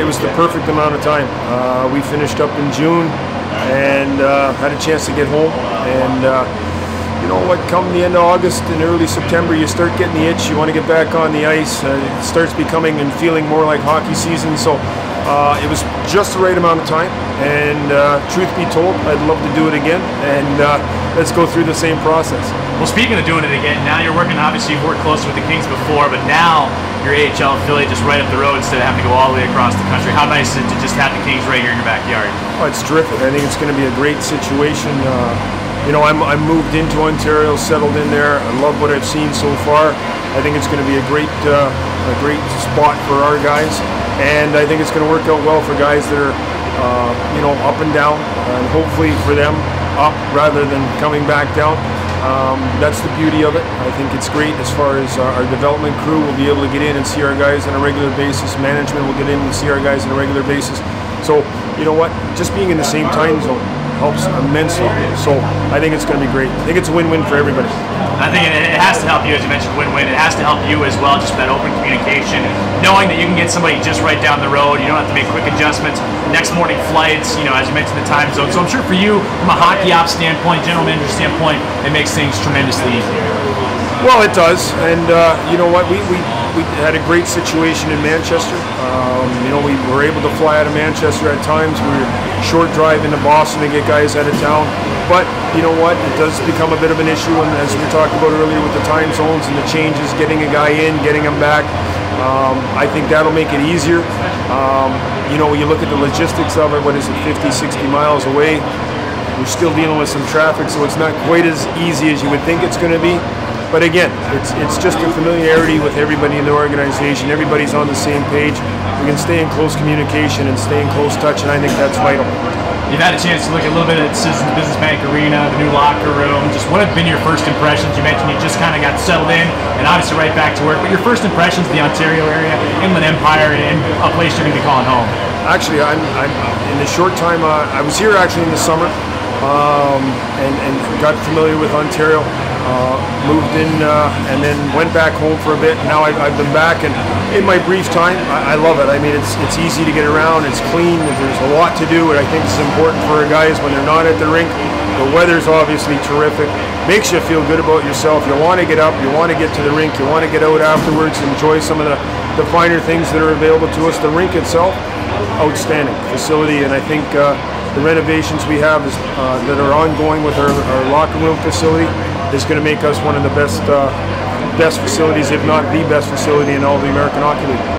It was the perfect amount of time. Uh, we finished up in June and uh, had a chance to get home. And uh, you know what? Come the end of August and early September, you start getting the itch. You want to get back on the ice. Uh, it starts becoming and feeling more like hockey season. So uh, it was just the right amount of time. And uh, truth be told, I'd love to do it again. And let's go through the same process. Well, speaking of doing it again, now you're working. Obviously, you've worked closely with the Kings before, but now your AHL affiliate just right up the road instead of having to go all the way across the country. How nice is it to just have the Kings right here in your backyard? Oh, it's terrific. I think it's going to be a great situation. Uh, you know, I'm, I'm moved into Ontario, settled in there. I love what I've seen so far. I think it's going to be a great, uh, a great spot for our guys, and I think it's going to work out well for guys that are, uh, you know, up and down, and hopefully for them, up rather than coming back down. Um, that's the beauty of it. I think it's great as far as our, our, development crew will be able to get in and see our guys on a regular basis. Management will get in and see our guys on a regular basis. So, you know what? Just being in the same time zone helps immensely. So I think it's going to be great. I think it's a win-win for everybody. I think it has to help you, as you mentioned, win-win. It has to help you as well, just that open communication, knowing that you can get somebody just right down the road. You don't have to make quick adjustments. Next morning flights, you know, as you mentioned, the time zone. So I'm sure for you, from a hockey ops standpoint, general manager standpoint, it makes things tremendously easier. Well, it does, and uh, you know what? We, we we had a great situation in Manchester. Um, you know, we were able to fly out of Manchester at times. We were short drive into Boston to get guys out of town. But you know what? It does become a bit of an issue, and as we talked about earlier with the time zones and the changes, getting a guy in, getting him back. Um, I think that'll make it easier. Um, you know, when you look at the logistics of it, what is it, 50, 60 miles away? We're still dealing with some traffic, so it's not quite as easy as you would think it's going to be. But again, it's it's just a familiarity with everybody in the organization. Everybody's on the same page. We can stay in close communication and stay in close touch, and I think that's vital. You've had a chance to look a little bit at Citizens Business Bank Arena, the new locker room. Just what have been your first impressions? You mentioned you just kind of got settled in and obviously right back to work. But your first impressions of the Ontario area, Inland Empire, and a place you're going to be calling home? Actually, I'm, I'm in the short time. Uh, I was here actually in the summer um, and, and got familiar with Ontario. Uh, moved in uh, and then went back home for a bit. Now I've, I've been back, and in my brief time, I, I, love it. I mean, it's it's easy to get around. It's clean. There's a lot to do, and I think it's important for guys when they're not at the rink. The weather's obviously terrific. Makes you feel good about yourself. You want to get up. You want to get to the rink. You want to get out afterwards. Enjoy some of the, the finer things that are available to us. The rink itself, outstanding facility, and I think. Uh, the renovations we have is, uh, that are ongoing with our, our locker room facility is going to make us one of the best uh, best facilities, if not the best facility in all the American Hockey League.